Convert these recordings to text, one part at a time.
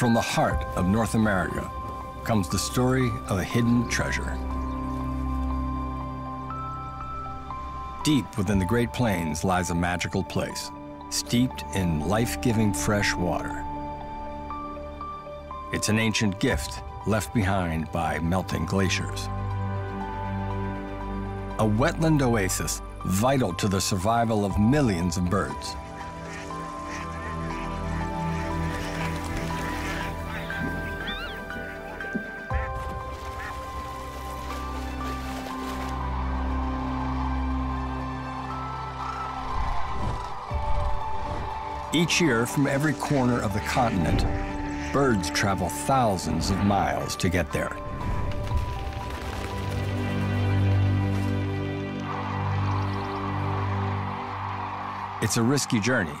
From the heart of North America comes the story of a hidden treasure. Deep within the Great Plains lies a magical place, steeped in life-giving fresh water. It's an ancient gift left behind by melting glaciers. A wetland oasis vital to the survival of millions of birds. Each year, from every corner of the continent, birds travel thousands of miles to get there. It's a risky journey.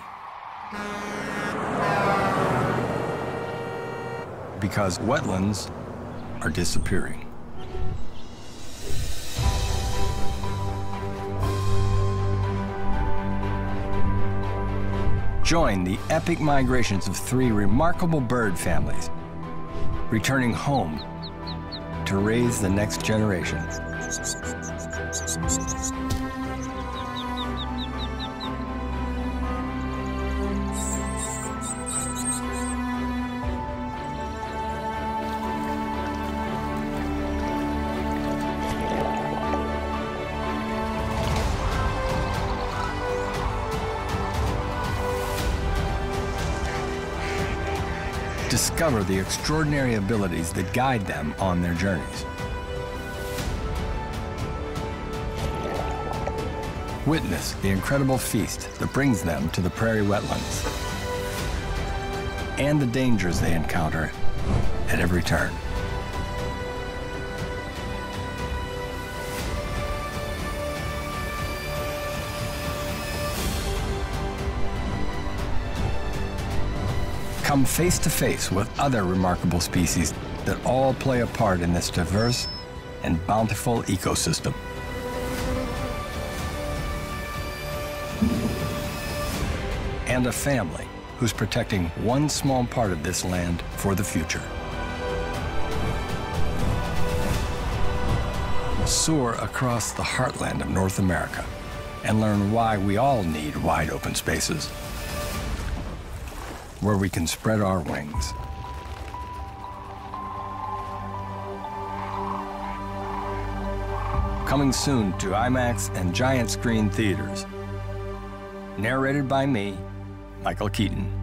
Because wetlands are disappearing. Join the epic migrations of three remarkable bird families, returning home to raise the next generation. Discover the extraordinary abilities that guide them on their journeys. Witness the incredible feast that brings them to the prairie wetlands and the dangers they encounter at every turn. Come face to face with other remarkable species that all play a part in this diverse and bountiful ecosystem. And a family who's protecting one small part of this land for the future. Soar across the heartland of North America and learn why we all need wide open spaces where we can spread our wings. Coming soon to IMAX and giant screen theaters. Narrated by me, Michael Keaton.